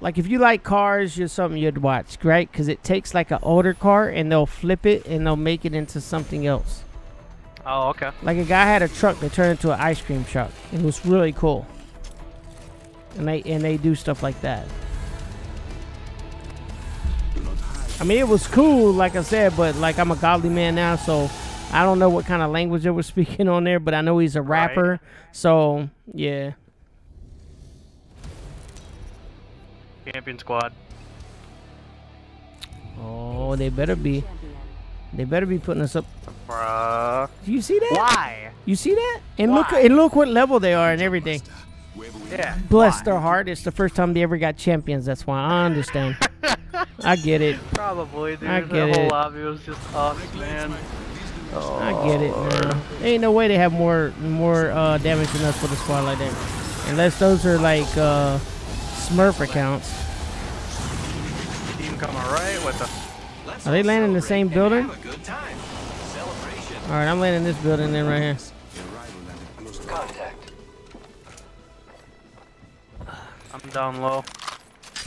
Like if you like cars, just something you'd watch, right? Because it takes like an older car and they'll flip it and they'll make it into something else. Oh, okay. Like a guy had a truck that turned into an ice cream truck. It was really cool. And they and they do stuff like that. I mean, it was cool, like I said, but like I'm a godly man now, so I don't know what kind of language they were speaking on there, but I know he's a Right. rapper, so yeah. Champion squad. Oh, they better be. They better be putting us up. Bruh. Do you see that? Why? You see that? And look, and look what level they are and everything. Yeah. Bless why? their heart. It's the first time they ever got champions. That's why I understand. I get it. Probably, dude. I the get whole it. lobby was just us, man. Oh, I get it, man. Ain't no way they have more more uh, damage than us with a squad like that. Unless those are like uh, Smurf accounts. Team coming right with us. Are they landing in the same building? Have a good time. Celebration. All right, I'm landing in this building then right here. Contact. I'm down low.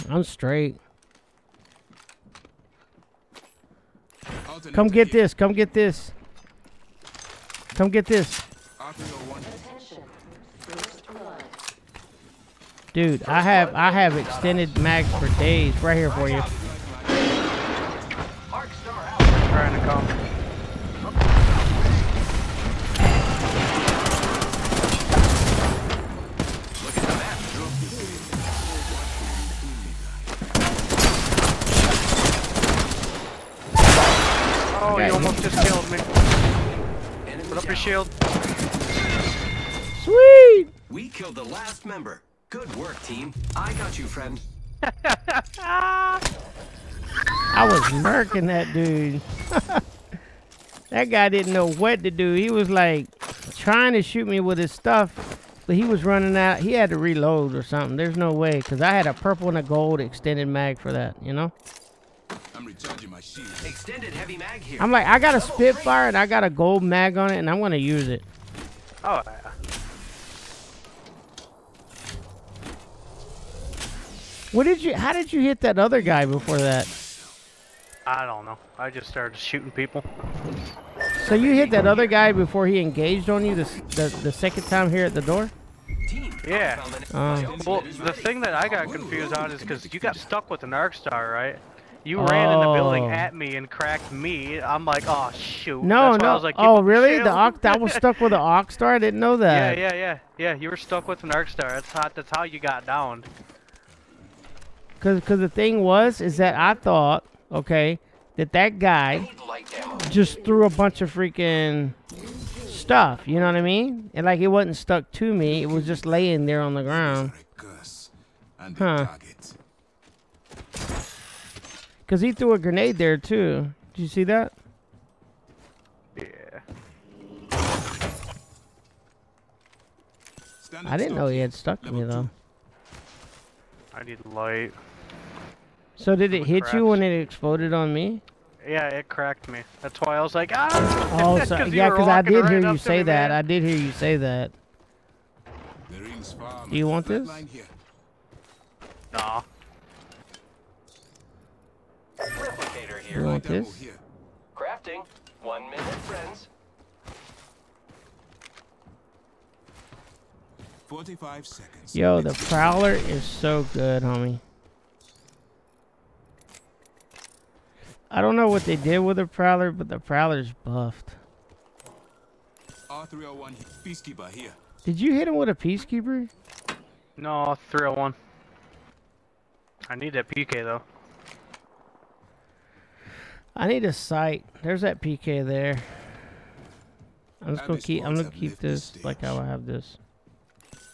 I'm straight. Come get this. Come get this. Come get this. Dude, I have I have extended mags for days right here for you. Trying to come. Look at the map. Oh, Okay. you almost just killed me. Put up your shield. Sweet. We killed the last member. Good work, team. I got you, friend. I was murking that dude. that guy didn't know what to do. He was like trying to shoot me with his stuff, but he was running out. He had to reload or something. There's no way because I had a purple and a gold extended mag for that. You know. I'm recharging my shield. Extended heavy mag here. I'm like, I got a Spitfire and I got a gold mag on it, and I'm gonna use it. Oh, What did you? How did you hit that other guy before that? I don't know. I just started shooting people. So you hit that other guy before he engaged on you the the, the second time here at the door? Yeah. found the- Oh. my ultimate Well, the thing that I got confused on is because you got stuck with an arc star, right? You ran in the building Oh. at me and cracked me. I'm like, oh shoot. No, That's why I no. was like, oh, really? The ox? I was stuck with an ox star. I didn't know that. yeah, yeah, yeah. Yeah. You were stuck with an arc star. That's how. That's how you got down. Cause, cause the thing was, is that I thought, okay, that that guy Need light ammo. just threw a bunch of freaking stuff. You know what I mean? And like it wasn't stuck to me. It was just laying there on the ground. Curse. And the Huh. Cause he threw a grenade there too. Did you see that? Yeah. I didn't know he had stuck to me though. I need light. So did it Holy hit you when it exploded on me? Yeah, it cracked me. That's why I was like, ah. Oh, so, 'Cause you yeah, because I did right hear you say me, that. man. I did hear you say that. two. The rings far. Do you want this? Nah. Replicator You want this? here. Crafting. One minute, friends. 45 seconds. Yo, the Prowler is so good, homie. I don't know what they did with the Prowler, but the Prowler's buffed. R301. Peacekeeper here. Did you hit him with a Peacekeeper? No, 301. I need that PK though. I need a sight. There's that PK there. I'm just gonna keep. I'm gonna keep this this like how I have this.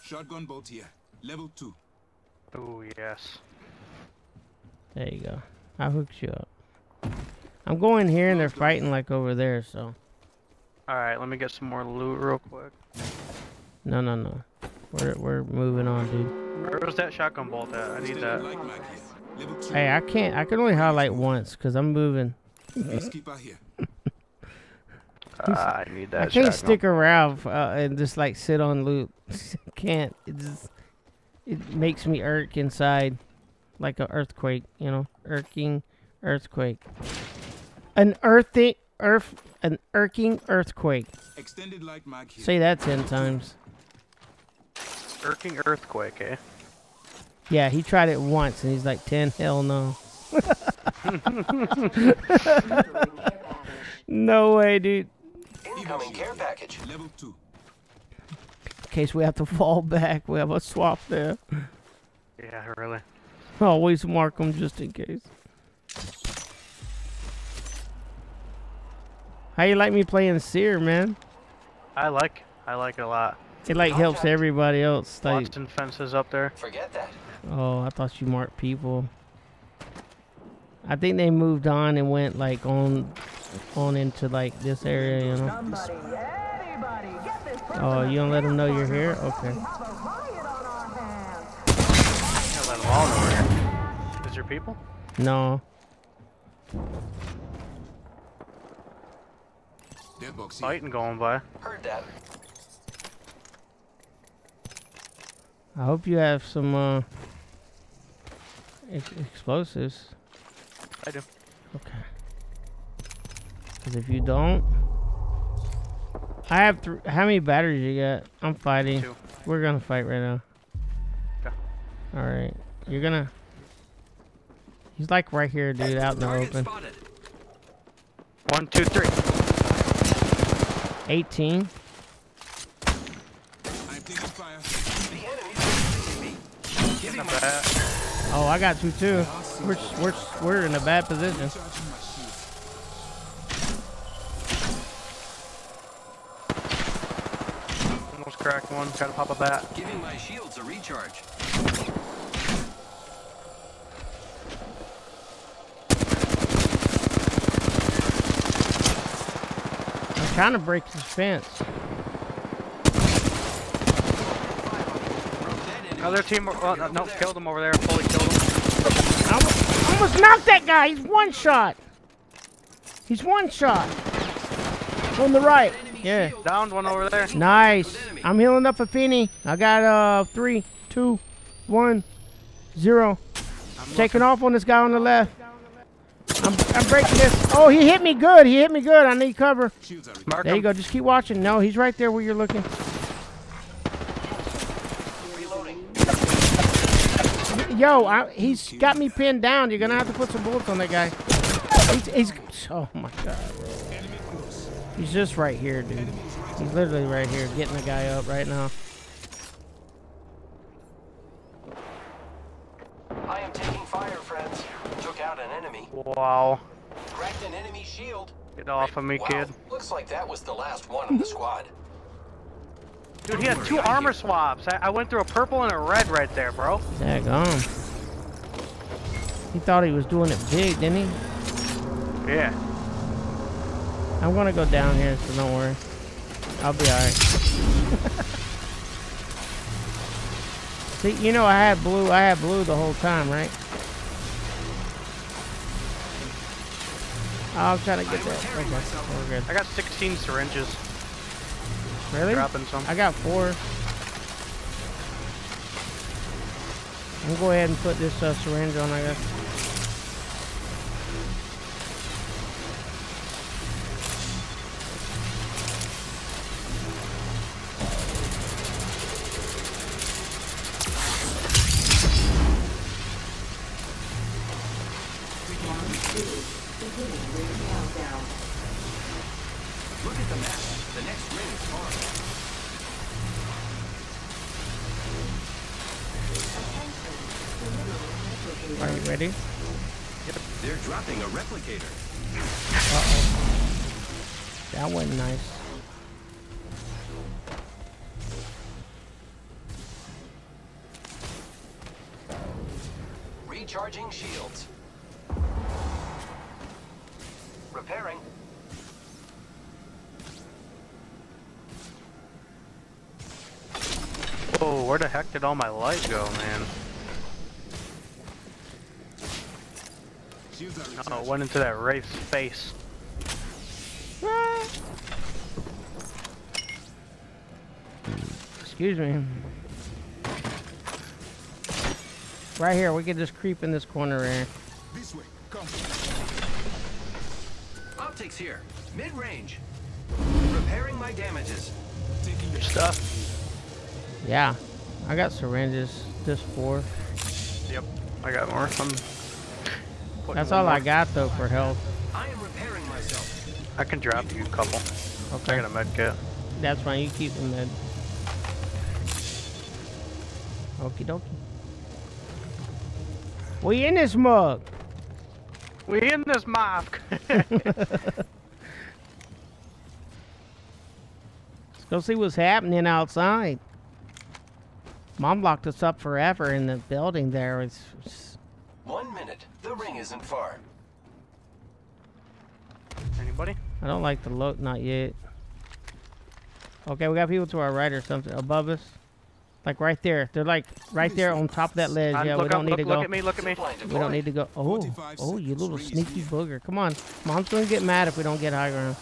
Shotgun bolt here. Level 2. Oh yes. There you go. I hooked you up. I'm going here and they're fighting like over there. So All right, let me get some more loot real quick. no, no, no. We're we're moving on, dude. Where's that shotgun bolt at? I need that. light mag here. Level 2. Hey, I can't. I can only highlight once because I'm moving. Peacekeeper here. Ah, I need that. I can't shotgun. stick around uh, and just like sit on loot. can't. It just it makes me irk inside. like a earthquake, you know, irking earthquake. An earthy earth an irking earthquake. Extended light mag here. Say that ten times. Irking earthquake, eh? Yeah, he tried it once and he's like ten. Hell no. no way, dude. Incoming care package. Level 2. In case we have to fall back, we have a swap there. Yeah, really. Always mark them just in case. How you like me playing Seer, man? I like I like it a lot. It like helps everybody else. Like, Watching fences up there. Forget that. oh, I thought you marked people. I think they moved on and went like on, on into like this area, you know. Somebody, anybody, get Oh, you don't let them know you're here? Okay. We have a riot on our hands. Can't let them all know we're here. Is there people? No. Dead. Fighting going by. Heard that. I hope you have some uh, ex- explosives. I do. Okay. Because if you don't, I have thr How many batteries you got? I'm fighting. Two. We're gonna fight right now. Okay. All right. You're gonna. He's like right here, dude, out in the open. spotted. One, two, three. 18. Oh, I got two too. We're, we're, we're in a bad position. Almost cracked one. Gotta pop a bat. Giving my shields a recharge. I'm breaks his fence. Broke that enemy Another team. Oh, target no, killed him over there. Fully killed him. I almost, almost knocked that guy. He's one shot. He's one shot. On the right. Yeah. Downed one over there. Nice. I'm healing up a Finny. I got uh three, two, one, zero. I'm Taking off on this guy on the left. I'm, I'm breaking this. Oh, he hit me good. He hit me good. I need cover. Shields are recharged. Mark There you go. Just keep watching. No, he's right there where you're looking. Yo, I, he's got me pinned down. You're gonna have to put some bullets on that guy. He's, he's oh my god. He's just right here, dude. He's literally right here, getting the guy up right now. I am taking fire, friends. Took out an enemy. Wow. Cracked an enemy shield. Get off of me, wow. kid. Looks like that was the last one of the mm-hmm. squad. Dude, he had two armor swaps. I, I went through a purple and a red right there, bro. Daggone. He thought he was doing it big, didn't he? Yeah. I'm gonna go down here, so don't worry. I'll be alright. See, you know I had blue. I had blue the whole time, right? I'm trying to get that. Okay, we're good. I got 16 syringes. Really? Dropping some. I got four. I'm gonna go ahead and put this uh, syringe on, I guess. Recharging shields. Repairing. Whoa, where the heck did all my light go, man? Shields Oh, it went into that Wraith's face. Excuse me. Right here. We can just creep in this corner right here. This way. Come. Optics here. Mid-range. Repairing my damages. Taking Your stuff. Yeah. I got syringes. Just four. Yep. I got more. I'm That's one all I got though for health. I am repairing myself. I can drop you a couple. Okay. I got a med kit. That's fine. You keep the med. Okie dokie. We in this mug. We in this mob. Let's go see what's happening outside. Mom locked us up forever in the building there. It's, it's One minute. The ring isn't far. Anybody? I don't like the look. Not yet. Okay, we got people to our right or something above us. Like right there. They're like right there on top of that ledge. Yeah, we don't up, need look, to look go. at me, look at me. We don't need to go. Oh, oh, you little sneaky booger. Come on. Mom's gonna get mad if we don't get high ground.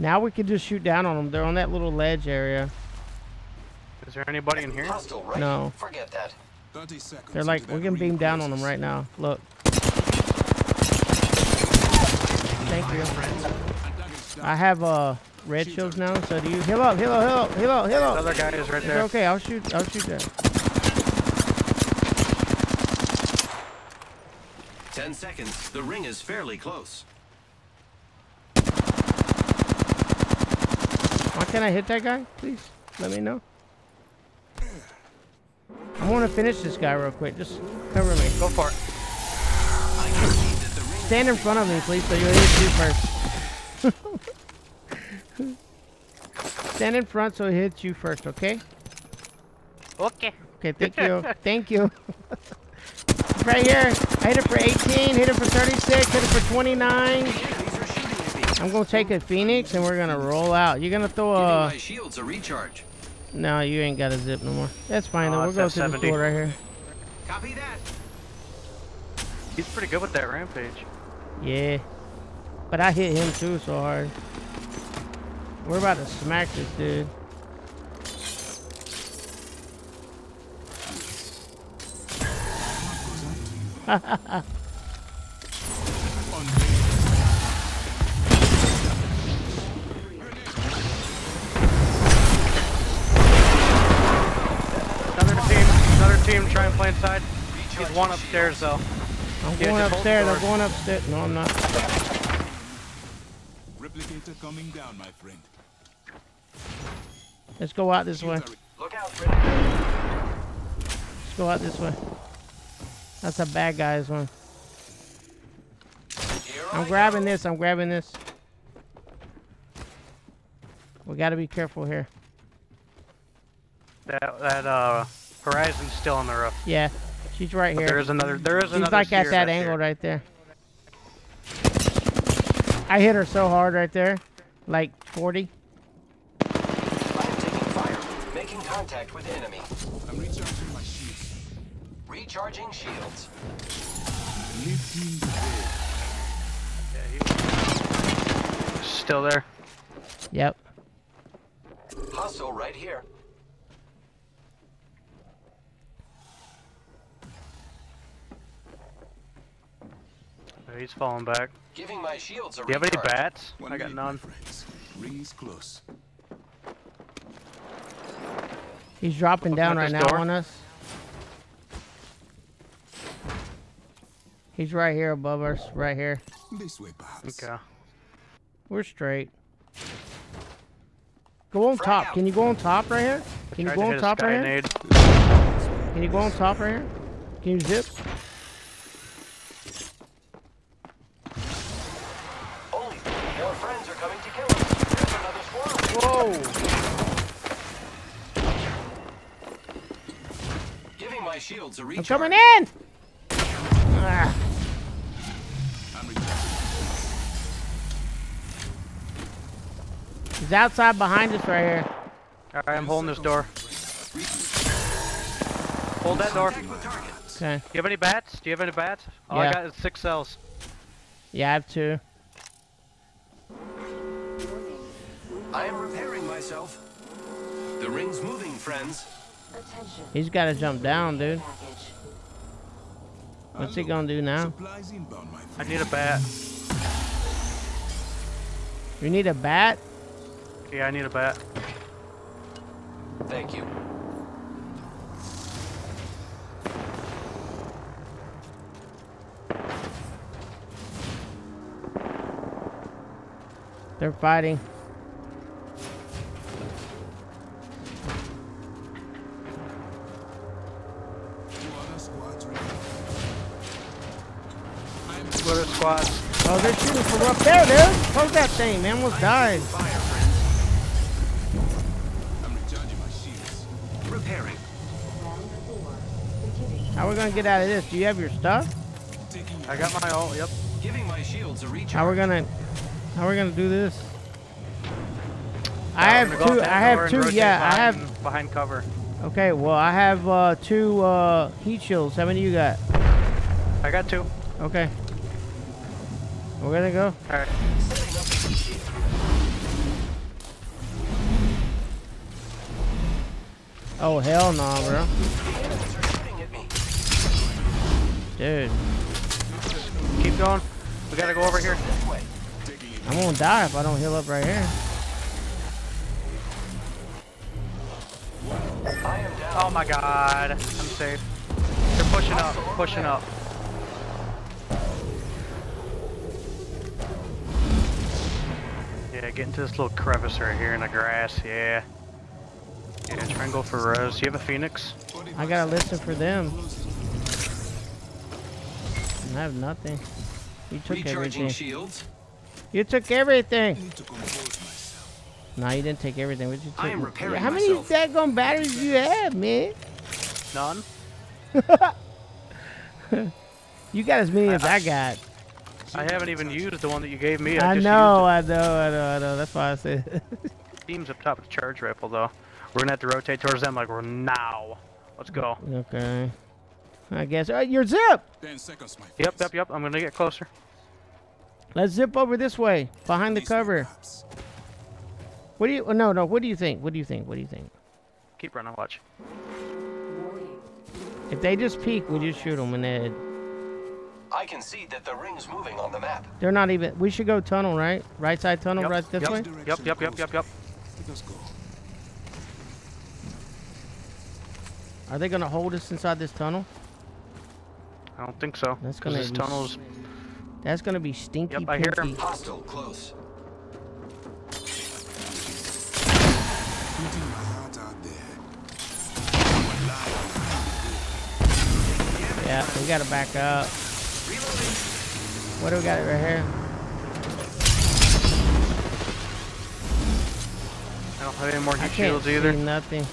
Now we can just shoot down on them. They're on that little ledge area. Is there anybody in here? Hostile right No. Forget that. 30 seconds. They're like, we that can ring beam down on them right now. Look. Thank you. I have uh red shields now, so do you heal up, heal up, heal up, heal up, heal up. Another guy is right It's there. okay, I'll shoot I'll shoot that. Ten seconds. The ring is fairly close. Why can't I hit that guy? Please let me know. I want to finish this guy real quick. Just cover me. Go for it. I can see that the ring Stand in front of me, please, so you'll hit you first. Stand in front so it hits you first, okay? Okay. Okay, thank you. thank you. right here. I hit it for 18, hit it for 36, hit it for 29. enemies are shooting at me. I'm gonna take a Phoenix and we're gonna roll out. You're gonna throw a... my shields a recharge. No, you ain't got a zip no more. That's fine though. Oh, We'll go it's to at the 70. door right here. Copy that. He's pretty good with that rampage. Yeah. But I hit him too so hard. We're about to smack this dude. Another team, another team trying to play inside. He's one upstairs though. I'm going upstairs. I'm going upstairs. No, I'm not. Replicator coming down, my friend. Let's go out this way. Look out. Let's go out this way. That's a bad guy's one. I'm grabbing this. I'm grabbing this. We gotta be careful here. That that uh Horizon's still on the roof. Yeah, she's right But there here. is another. There is She's another. like at that up angle here. right there. I hit her so hard right there, like 40. I am taking fire. Making contact with enemy. I'm recharging my shields. Recharging shields. Lifting the veil. Yeah, he- Still there. Yep. Hostile right here. Oh, he's falling back. Giving my shields a Do you have any bats? One I got none. friends. Ring close. He's dropping Open down right now door. on us. He's right here above us, right here. This way, perhaps. Okay. We're straight. Go on top. Can you go on top right here? Can you go on top right here? Can you go on top right here? Can you zip? Holy, your friends are coming to kill us. There's another squad. Whoa! Giving my shields a I'm coming in! Ah, he's outside behind us right here. All right, I'm holding this door. Hold that door. Okay. Do Contact with target. Okay. you have any bats? Do you have any bats? All Yeah. I got is six cells. Yeah, I have two. I am repairing myself. The ring's moving, friends. Attention. He's got to jump down, dude. What's he gonna do now? Inbound, my I need a bat. You need a bat? Yeah, I need a bat. Thank you. They're fighting. Oh, they're shooting from up there, dude. Close that thing, man. Almost died. Fire, friends. I'm recharging my shields. Repairing. Round four. Beginning. How we gonna get out of this? Do you have your stuff? I got my all. Yep. Giving my shields a recharge. How we gonna, how we gonna do this? I I'm have gonna go out two. I have two. Yeah, I behind- have. behind cover. Okay, well, I have uh, two uh, heat shields. How many you got? I got two. Okay. We're gonna go. All right. Oh hell no, bro, Enemies are shooting at me. dude. Keep going. We gotta go over here. This way. taking it. I'm gonna die if I don't heal up right here. I am down. Oh my god. I'm safe. They're pushing up. Pushing up. Get into this little crevice right here in the grass. Yeah. Yeah, try and go for Rose. Do you have a phoenix? I gotta listen for them. I have nothing. You took Recharging everything. shields. You took everything. I to. No, you didn't take everything. What you I am repairing How many myself. daggone batteries do you have, man? None. You got as many as I got. I haven't even used the one that you gave me. I, I just know, I know, I know, I know. That's why I said. used it. Team's up top with the charge rifle though. We're gonna have to rotate towards them like we're now. Let's go. okay. I guess. Uh, your zip. Seconds, Yep, yep, yep. I'm gonna get closer. Let's zip over this way, behind the These cover. traps. What do you? No, no. What do you think? What do you think? What do you think? Keep running. Watch. If they just peek, we just shoot them in the head. I can see that the ring's moving on the map. They're not even. We should go tunnel, right? Right side tunnel, Yep, right this yep. way. Yep, yep, yep, yep, yep. Let us go. Are they gonna hold us inside this tunnel? I don't think so. That's 'cause gonna this be tunnel's. That's gonna be stinky Yep, I hear 'em. pinky. Hostile close. Putting my heart out there. Yeah, we gotta back up. What do we got right here? I don't have any more heat shields either. nothing.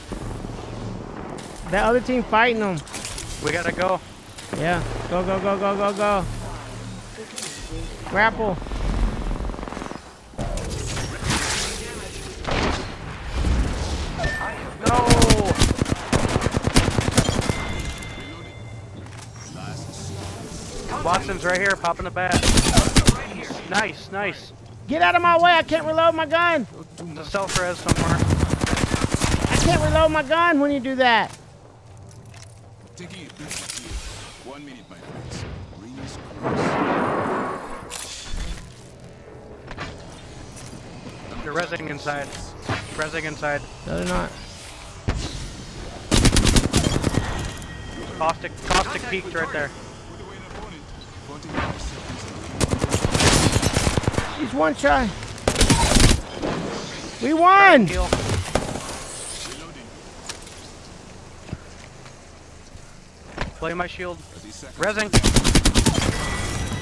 That other team fighting them. We gotta go. Yeah. Go, go, go, go, go, go. Grapple. Wattson's right here, popping the bat. Nice, nice. Get out of my way. I can't reload my gun. The a self res somewhere. I can't reload my gun when you do that. Taking it piece by piece. One minute, my friends. Rings close. They're resing inside. Resing inside. No, they're not. Caustic, caustic peeked right there. Put away an opponent. 45 seconds. He's one shy. We won. Play my shield. 30 seconds. Resing.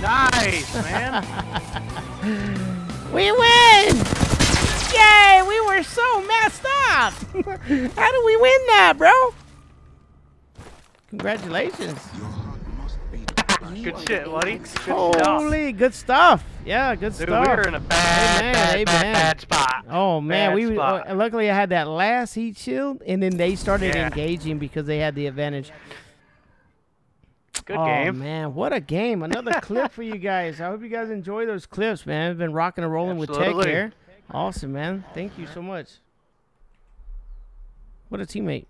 Nice, man. We win. Yay! We were so messed up. How do we win that, bro? Congratulations. Your heart must beat. Good shit, buddy. Good stuff. Holy, good stuff. Yeah, good Dude, stuff. we were in a bad, Amen, bad, amen. bad, bad spot. Oh man, we spot. uh, luckily I had that last heat shield, and then they started Yeah. engaging because they had the advantage. Good oh game. man, what a game! Another clip for you guys. I hope you guys enjoy those clips, man. I've been rocking and rolling with Tech Absolutely. here. Awesome, man. Thank you so much. What a teammate.